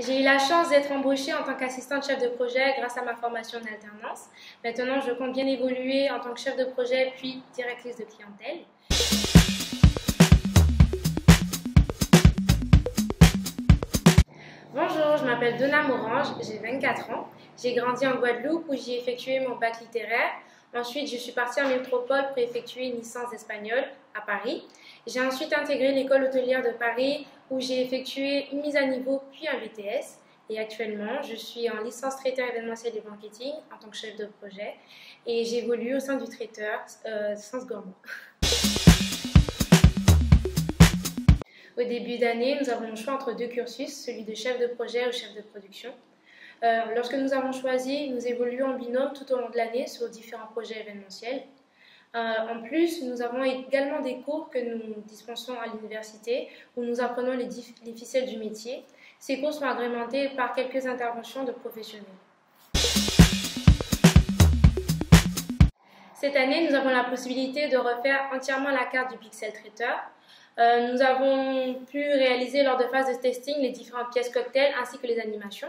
J'ai eu la chance d'être embauchée en tant qu'assistante chef de projet grâce à ma formation en alternance. Maintenant, je compte bien évoluer en tant que chef de projet puis directrice de clientèle. Bonjour, je m'appelle Donna Morange, j'ai 24 ans. J'ai grandi en Guadeloupe où j'ai effectué mon bac littéraire. Ensuite, je suis partie en métropole pour effectuer une licence d'espagnol à Paris. J'ai ensuite intégré l'école hôtelière de Paris où j'ai effectué une mise à niveau puis un BTS. Et actuellement, je suis en licence traiteur événementiel et marketing en tant que chef de projet et j'évolue au sein du traiteur euh, Sens Gourmand. Au début d'année, nous avons le choix entre deux cursus, celui de chef de projet ou chef de production. Euh, lorsque nous avons choisi, nous évoluons en binôme tout au long de l'année sur différents projets événementiels. Euh, en plus, nous avons également des cours que nous dispensons à l'université où nous apprenons les, les ficelles du métier. Ces cours sont agrémentés par quelques interventions de professionnels. Cette année, nous avons la possibilité de refaire entièrement la carte du pixel traiteur. Euh, nous avons pu réaliser lors de phase de testing les différentes pièces cocktails ainsi que les animations.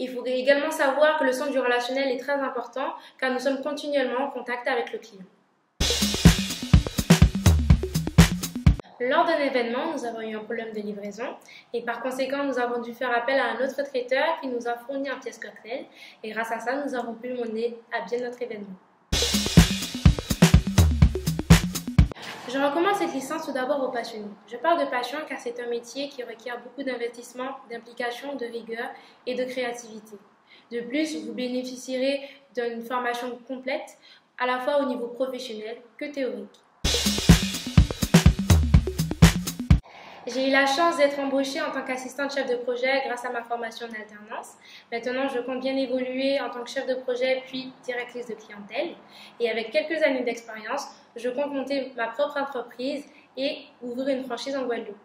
Il faut également savoir que le son du relationnel est très important car nous sommes continuellement en contact avec le client. Lors d'un événement, nous avons eu un problème de livraison et par conséquent, nous avons dû faire appel à un autre traiteur qui nous a fourni un pièce cocktail et grâce à ça, nous avons pu mener à bien notre événement. Je recommande cette licence tout d'abord aux passionnés. Je parle de passion car c'est un métier qui requiert beaucoup d'investissement, d'implication, de rigueur et de créativité. De plus, vous bénéficierez d'une formation complète, à la fois au niveau professionnel que théorique. J'ai eu la chance d'être embauchée en tant qu'assistante chef de projet grâce à ma formation en alternance. Maintenant, je compte bien évoluer en tant que chef de projet puis directrice de clientèle. Et avec quelques années d'expérience, je compte monter ma propre entreprise et ouvrir une franchise en Guadeloupe.